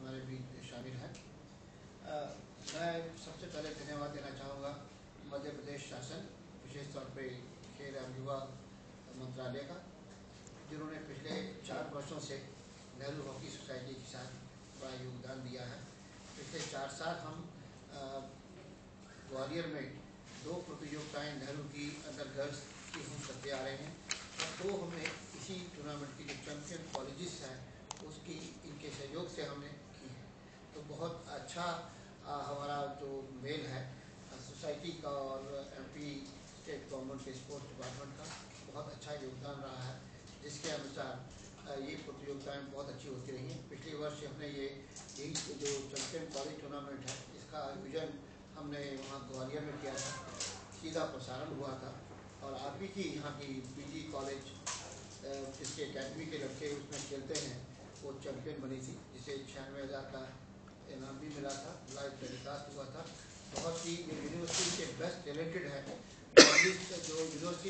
हमारे बीच शामिल हैं। मैं सबसे पहले धन्यवाद देना चाहूँगा मध्य प्रदेश शासन, विशेष तौर पे खेल एवं युवा मंत्रालय का, जिन्होंने पिछले चार वर्षों से नेहरू हॉकी सोसाइटी के साथ बड़ा योगदान दिया है। पिछले चार साल हम ग्वालियर में दो प्रतियोगिताएँ नेहरू की अंडर गर्ल्स की हम करते आ रहे हैं और दो तो हमने इसी टूर्नामेंट की जो चैंपियन कॉलेजेस हैं उसकी इनके सहयोग से हमने की है तो बहुत अच्छा आ, हमारा जो मेल है सोसाइटी का और एमपी स्टेट गवर्नमेंट के स्पोर्ट्स डिपार्टमेंट का बहुत अच्छा योगदान रहा है जिसके अनुसार ये प्रतियोगिताएँ बहुत अच्छी होती रही हैं। पिछले वर्ष हमने ये यही जो चैम्पियन कॉलेज टूर्नामेंट है इसका आयोजन हमने वहाँ ग्वालियर में किया था सीधा प्रसारण हुआ था और आप की यहाँ की पीजी कॉलेज जिसके अकेडमी के लड़के उसमें खेलते हैं वो चैंपियन बनी थी जिसे छियानवे हज़ार इनाम भी मिला था लाइव टेलीकास्ट हुआ था। बहुत ही यूनिवर्सिटी के बेस्ट टैलेंटेड है। जो यूनिवर्सिटी